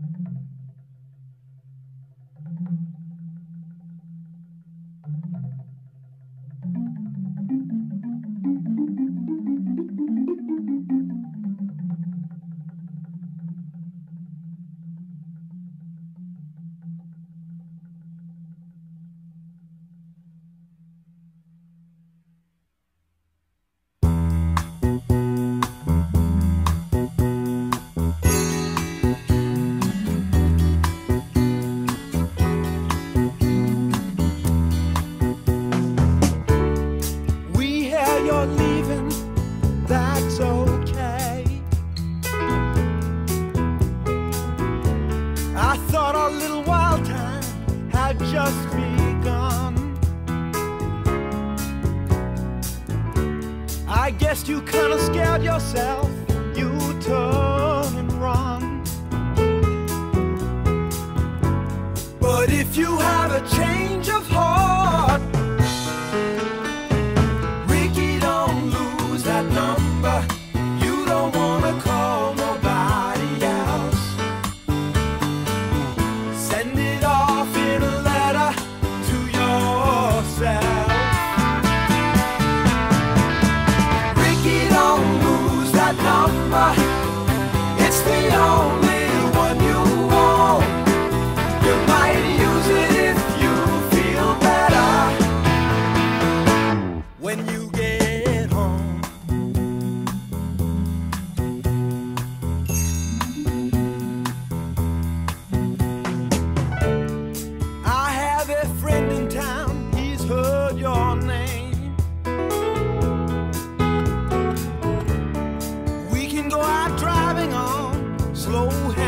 you I guess you kinda scared yourself. You turn and run. But if you have a change of heart, Rikki, don't lose that number. slow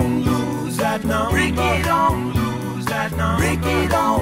don't lose that number. Rikki don't lose that number. Rikki don't.